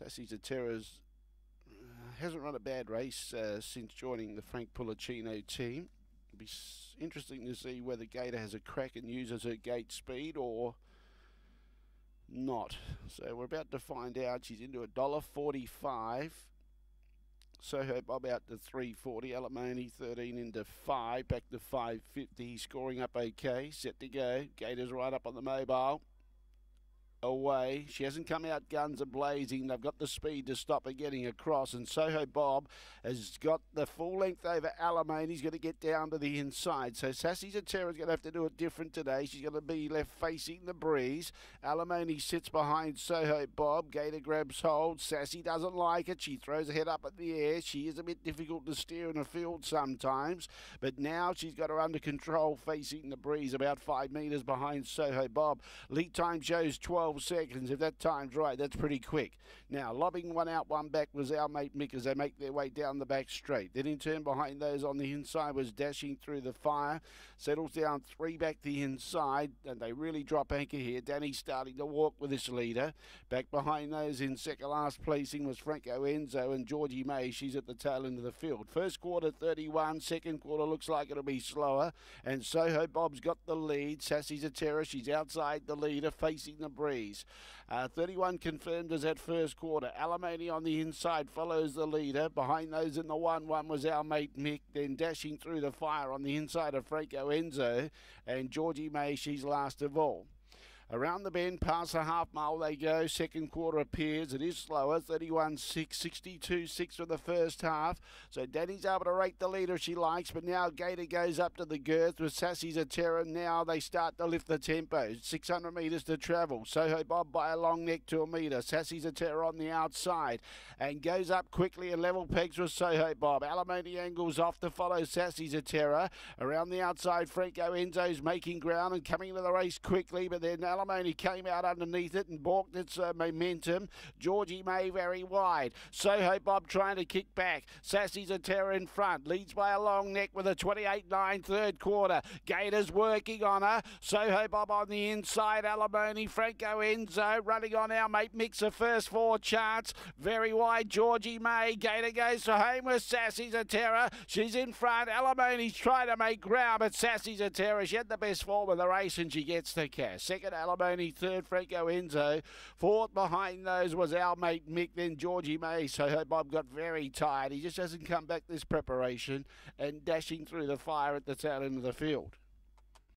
Sassy's a terror's uh, hasn't run a bad race uh, since joining the Frank Pullicino team. It'll be interesting to see whether Gaita has a crack and uses her gate speed or not. So we're about to find out. She's into a dollar forty-five. Soho Bob out to 340, Alimonie 13 into 5, back to 550, scoring up okay, set to go. Gaita's right up on the mobile away. She hasn't come out guns a blazing. They've got the speed to stop her getting across. And Soho Bob has got the full length over Alimonie. He's going to get down to the inside. So Sassy's a terror's going to have to do it different today. She's going to be left facing the breeze. Alimonie sits behind Soho Bob. Gaita grabs hold. Sassy doesn't like it. She throws her head up at the air. She is a bit difficult to steer in a field sometimes. But now she's got her under control facing the breeze about five metres behind Soho Bob. Lead time shows 12. 12 seconds. If that time's right, that's pretty quick. Now, lobbing one out, one back was our mate Mick as they make their way down the back straight. Then in turn behind those on the inside was dashing through the fire. Settles down three back the inside, and they really drop anchor here. Danny's starting to walk with this leader. Back behind those in second last placing was Franco Enzo and Georgie Mae. She's at the tail end of the field. First quarter 31, second quarter looks like it'll be slower. And Soho Bob's got the lead. Sassy's a terror, she's outside the leader, facing the breeze. Uh, 31 confirmed as at first quarter. Alimonie on the inside follows the leader. Behind those in the 1 1 was our mate Mick. Then dashing through the fire on the inside of Franco Enzo. And Georgie Mae, she's last of all. Around the bend, past the half mile they go. Second quarter appears. It is slower. 31 6, 62 6 for the first half. So Danny's able to rate the leader if she likes, but now Gaita goes up to the girth with Sassy's a terror. Now they start to lift the tempo. 600 metres to travel. Soho Bob by a long neck to a metre. Sassy's a terror on the outside and goes up quickly and level pegs with Soho Bob. Alimonie angles off to follow Sassy's a terror. Around the outside, Franco Enzo's making ground and coming to the race quickly, but then Alimonie came out underneath it and balked its uh, momentum. Georgie Mae very wide. Soho Bob trying to kick back. Sassy's a terror in front. Leads by a long neck with a 28-9 third quarter. Gaita's working on her. Soho Bob on the inside. Alimonie, Franco Enzo running on our mate Mixer first four charts. Very wide. Georgie Mae. Gaita goes to home with Sassy's a terror. She's in front. Alimonie's trying to make ground, but Sassy's a terror. she had the best form of the race and she gets the cash. Second, Alimonie, third, Franco Enzo. Fourth behind those was our mate Mick, then Georgie Mae. So Bob got very tired. He just hasn't come back this preparation and dashing through the fire at the tail end of the field.